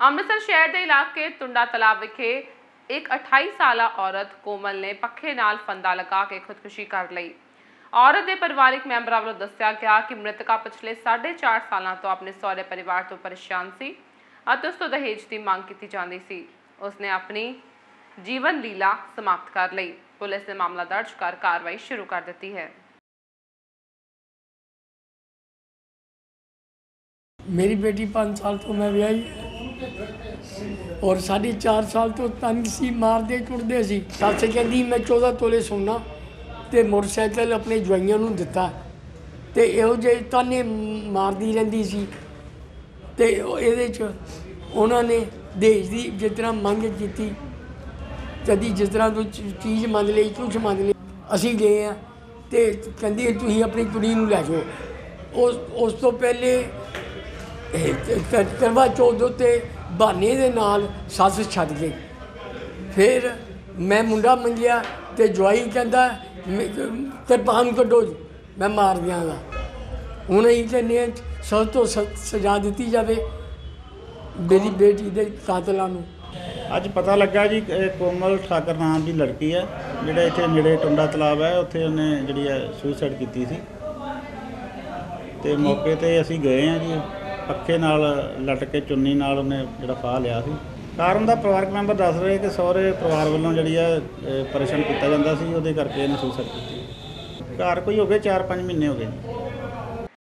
ਅੰਮ੍ਰਿਤਸਰ ਸ਼ਹਿਰ ਦੇ ਇਲਾਕੇ ਤੁੰਡਾ ਤਲਾਬ ਵਿਖੇ ਇੱਕ 28 ਸਾਲਾ ਔਰਤ ਕੋਮਲ ਨੇ ਪੱਖੇ ਨਾਲ ਫੰਦਾ ਲਗਾ ਕੇ ਖੁਦਕੁਸ਼ੀ ਕਰ ਲਈ। ਔਰਤ ਦੇ ਪਰਿਵਾਰਕ ਮੈਂਬਰਾਂ ਵੱਲੋਂ ਦੱਸਿਆ ਗਿਆ ਕਿ ਮ੍ਰਿਤਕਾ ਪਿਛਲੇ 4.5 ਸਾਲਾਂ ਤੋਂ ਆਪਣੇ ਸਹੁਰੇ ਪਰਿਵਾਰ ਤੋਂ ਪਰੇਸ਼ਾਨ ਸੀ ਅਤੇ ਉਸ ਤੋਂ ਦਹੇਜ ਦੀ ਮੰਗ ਕੀਤੀ ਜਾਂਦੀ ਸੀ। ਉਸਨੇ ਆਪਣੀ ਜੀਵਨ ਲੀਲਾ ਸਮਾਪਤ ਕਰ ਲਈ। ਪੁਲਿਸ ਨੇ ਮਾਮਲਾ ਦਰਜ ਕਰ ਕਾਰਵਾਈ ਸ਼ੁਰੂ ਕਰ ਦਿੱਤੀ ਹੈ। ਮੇਰੀ ਬੇਟੀ 5 ਸਾਲ ਤੋਂ ਮੈਂ ਵਿਆਹੀ ਹੈ। ਔਰ ਸਾਡੀ 4 ਸਾਲ ਤੋਂ ਤੰਗ ਸੀ, ਮਾਰਦੇ ਟੁੱਟਦੇ ਸੀ। ਸੱਸ ਕਹਿੰਦੀ, ਮੈਂ 14 ਤੋਲੇ ਸੋਨਾ ਤੇ ਮੋਟਰਸਾਈਕਲ ਆਪਣੇ ਜਵਾਈਆਂ ਨੂੰ ਦਿੱਤਾ ਤੇ ਇਹੋ ਜਿਹੇ ਤਾਨੇ ਮਾਰਦੀ ਰਹਿੰਦੀ ਸੀ ਤੇ ਇਹਦੇ ਚ ਉਹਨਾਂ ਨੇ ਦੇਸ਼ ਦੀ ਜਿਸ ਤਰ੍ਹਾਂ ਮੰਗ ਕੀਤੀ, ਕਦੀ ਜਿਸ ਤਰ੍ਹਾਂ ਤੋਂ ਚੀਜ਼ ਮੰਨ ਲਈ, ਕੁਛ ਮੰਨ ਲਈ, ਅਸੀਂ ਗਏ ਆ ਤੇ ਕਹਿੰਦੀ, ਤੁਸੀਂ ਆਪਣੀ ਕੁੜੀ ਨੂੰ ਲੈ ਜਾਓ। ਉਸ ਉਸ ਤੋਂ ਪਹਿਲੇ ਕਰਵਾ ਚੌਥ ਦੇ ਉੱਤੇ ਬਹਾਨੇ ਦੇ ਨਾਲ ਸੱਸ ਛੱਡ ਗਈ। ਫਿਰ ਮੈਂ ਮੁੰਡਾ ਮੰਗਿਆ ਤੇ ਜਵਾਈ ਕਹਿੰਦਾ ਕਿਰਪਾਨ ਕੱਢੋ ਜੀ, ਮੈਂ ਮਾਰ ਦਿਆਂਗਾ। ਹੁਣ ਅਸੀਂ ਕਹਿੰਦੇ ਸਭ ਤੋਂ ਸਖਤ ਸਜ਼ਾ ਦਿੱਤੀ ਜਾਵੇ ਮੇਰੀ ਬੇਟੀ ਦੇ ਕਾਤਲਾਂ ਨੂੰ। ਅੱਜ ਪਤਾ ਲੱਗਾ ਜੀ ਇਹ ਕੋਮਲ ਠਾਕਰ ਨਾਮ ਦੀ ਲੜਕੀ ਹੈ ਜਿਹੜਾ ਇੱਥੇ ਨੇੜੇ ਟੁੰਡਾ ਤਲਾਬ ਹੈ ਉੱਥੇ ਉਹਨੇ ਜਿਹੜੀ ਹੈ ਸੁਸਾਈਡ ਕੀਤੀ ਸੀ। ਤੇ ਮੌਕੇ ਤੇ ਅਸੀਂ ਗਏ ਆ ਜੀ। ਪੱਖੇ ਨਾਲ ਲਟ ਕੇ ਚੁੰਨੀ ਨਾਲ ਉਹਨੇ ਜਿਹੜਾ ਫਾਹ ਲਿਆ ਸੀ। ਕਾਰਨ ਦਾ ਪਰਿਵਾਰਕ ਮੈਂਬਰ ਦੱਸ ਰਹੇ ਕਿ ਸਹੁਰੇ ਪਰਿਵਾਰ ਵੱਲੋਂ ਜਿਹੜੀ ਆ ਅਹ, ਪਰੇਸ਼ਾਨ ਕੀਤਾ ਜਾਂਦਾ ਸੀ ਉਹਦੇ ਕਰਕੇ ਇਹਨੇ ਸੁਸਾਈਡ ਕੀਤੀ। ਘਰ ਕੋਈ ਹੋ ਗਏ 4-5 ਮਹੀਨੇ ਹੋ ਗਏ। ਜੀ